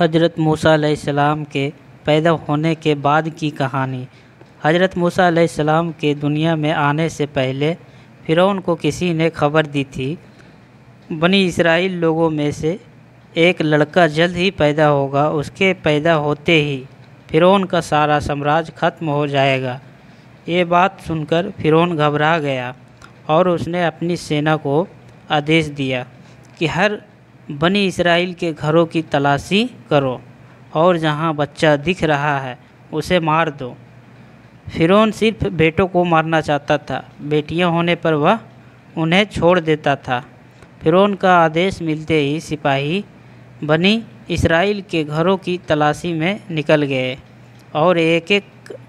हज़रत मूसा के पैदा होने के बाद की कहानी। हज़रत मूसा के दुनिया में आने से पहले फ़िरौन को किसी ने खबर दी थी, बनी इसराइल लोगों में से एक लड़का जल्द ही पैदा होगा, उसके पैदा होते ही फ़िरौन का सारा साम्राज्य ख़त्म हो जाएगा। ये बात सुनकर फ़िरौन घबरा गया और उसने अपनी सेना को आदेश दिया कि हर बनी इसराइल के घरों की तलाशी करो और जहाँ बच्चा दिख रहा है, उसे मार दो। फ़िरौन सिर्फ़ बेटों को मारना चाहता था। बेटियाँ होने पर वह उन्हें छोड़ देता था। फ़िरौन का आदेश मिलते ही सिपाही बनी इसराइल के घरों की तलाशी में निकल गए और एक एक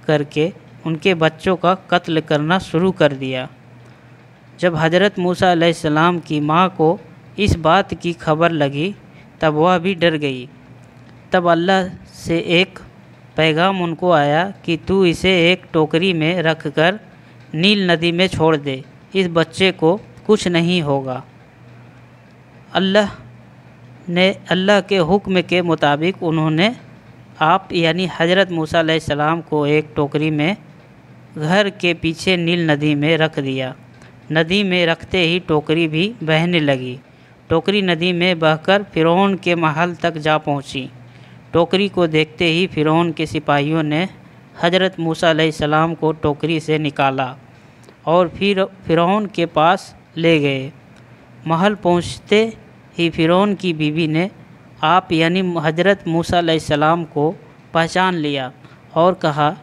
करके उनके बच्चों का कत्ल करना शुरू कर दिया। जब हज़रत मूसा अलैहिस्सलाम की माँ को इस बात की खबर लगी, तब वह भी डर गई। तब अल्लाह से एक पैगाम उनको आया कि तू इसे एक टोकरी में रख कर नील नदी में छोड़ दे, इस बच्चे को कुछ नहीं होगा। अल्लाह ने, अल्लाह के हुक्म के मुताबिक उन्होंने आप, यानी हज़रत मूसा अलैहिस्सलाम को एक टोकरी में घर के पीछे नील नदी में रख दिया। नदी में रखते ही टोकरी भी बहने लगी। टोकरी नदी में बहकर फ़िरौन के महल तक जा पहुँची। टोकरी को देखते ही फ़िरौन के सिपाहियों ने हज़रत मूसा अलैहिस्सलाम को टोकरी से निकाला और फिर फ़िरौन के पास ले गए महल पहुँचते ही फ़िरौन की बीवी ने आप यानी हज़रत मूसा अलैहिस्सलाम को पहचान लिया और कहा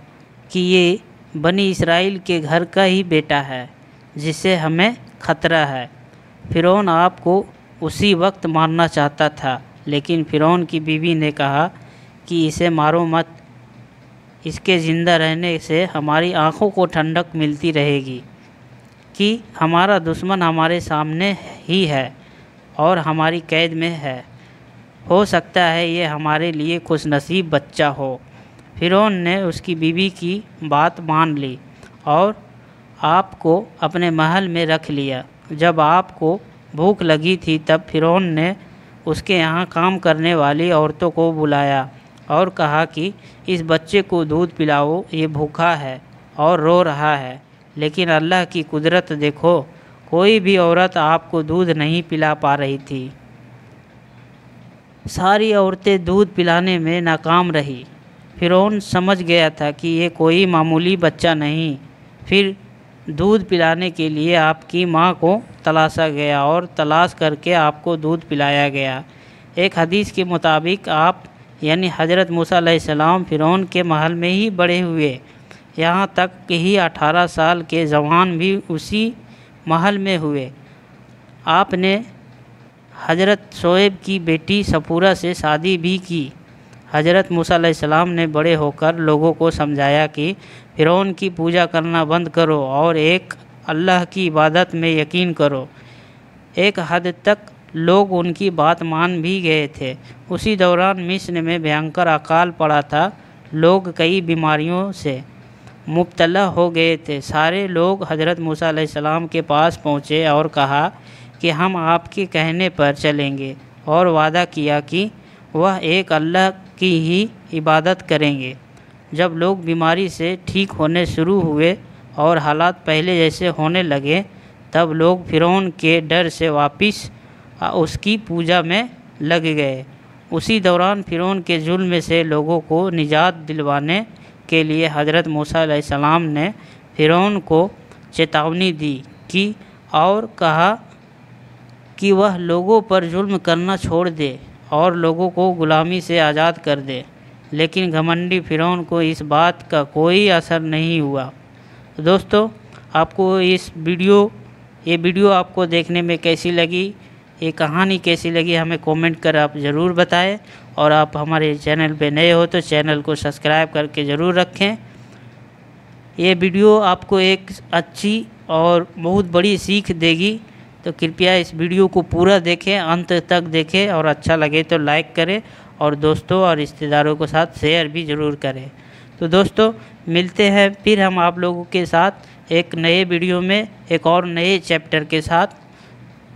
कि ये बनी इसराइल के घर का ही बेटा है, जिसे हमें ख़तरा है फ़िरौन आपको उसी वक्त मारना चाहता था, लेकिन फ़िरौन की बीवी ने कहा कि इसे मारो मत। इसके ज़िंदा रहने से हमारी आँखों को ठंडक मिलती रहेगी कि हमारा दुश्मन हमारे सामने ही है और हमारी कैद में है। हो सकता है ये हमारे लिए खुश नसीब बच्चा हो। फ़िरौन ने उसकी बीवी की बात मान ली और आपको अपने महल में रख लिया। जब आपको भूख लगी थी तब फ़िरौन ने उसके यहाँ काम करने वाली औरतों को बुलाया और कहा कि, इस बच्चे को दूध पिलाओ, ये भूखा है और रो रहा है। लेकिन अल्लाह की कुदरत देखो, कोई भी औरत आपको दूध नहीं पिला पा रही थी। सारी औरतें दूध पिलाने में नाकाम रही। फ़िरौन समझ गया था कि ये कोई मामूली बच्चा नहीं। फिर दूध पिलाने के लिए आपकी माँ को तलाशा गया और तलाश करके आपको दूध पिलाया गया। एक हदीस के मुताबिक आप, यानी हज़रत मूसा अलैहिस्सलाम फ़िरौन के महल में ही बड़े हुए। यहाँ तक कि ही अठारह साल के जवान भी उसी महल में हुए। आपने हज़रत शोएब की बेटी सपूरा से शादी भी की। हज़रत मूसा ने बड़े होकर लोगों को समझाया कि फ़िरौन की पूजा करना बंद करो और एक अल्लाह की इबादत में यकीन करो। एक हद तक लोग उनकी बात मान भी गए थे। उसी दौरान मिस्र में भयंकर अकाल पड़ा था लोग कई बीमारियों से मुब्तला हो गए थे। सारे लोग हज़रत मूसा के पास पहुँचे और कहा कि हम आपके कहने पर चलेंगे और वादा किया कि वह एक अल्लाह की ही इबादत करेंगे। जब लोग बीमारी से ठीक होने शुरू हुए और हालात पहले जैसे होने लगे, तब लोग फ़िरौन के डर से वापस उसकी पूजा में लग गए। उसी दौरान फ़िरौन के जुल्म से लोगों को निजात दिलवाने के लिए हज़रत मूसा अलैहिस्सलाम ने फ़िरौन को चेतावनी दी कि, और कहा कि वह लोगों पर जुल्म करना छोड़ दे। और लोगों को ग़ुलामी से आज़ाद कर दे। लेकिन घमंडी फ़िरौन को इस बात का कोई असर नहीं हुआ। दोस्तों, आपको इस वीडियो, ये वीडियो आपको देखने में कैसी लगी, ये कहानी कैसी लगी हमें कमेंट कर आप ज़रूर बताएँ। और आप हमारे चैनल पे नए हो तो चैनल को सब्सक्राइब करके ज़रूर रखें। ये वीडियो आपको एक अच्छी और बहुत बड़ी सीख देगी। तो कृपया इस वीडियो को पूरा देखें, अंत तक देखें और अच्छा लगे तो लाइक करें और दोस्तों और रिश्तेदारों के साथ शेयर भी ज़रूर करें। तो दोस्तों, मिलते हैं फिर हम आप लोगों के साथ एक नए वीडियो में, एक और नए चैप्टर के साथ।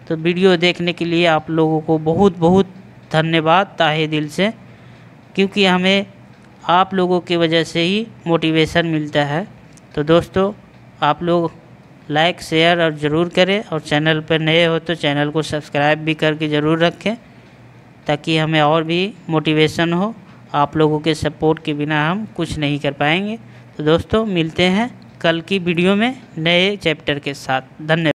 तो वीडियो देखने के लिए आप लोगों को बहुत बहुत धन्यवाद ताहे दिल से, क्योंकि हमें आप लोगों की वजह से ही मोटिवेशन मिलता है। तो दोस्तों, आप लोग लाइक, शेयर और ज़रूर करें। और चैनल पर नए हो तो चैनल को सब्सक्राइब भी करके ज़रूर रखें, ताकि हमें और भी मोटिवेशन हो। आप लोगों के सपोर्ट के बिना हम कुछ नहीं कर पाएँगे। तो दोस्तों, मिलते हैं कल की वीडियो में नए चैप्टर के साथ। धन्यवाद।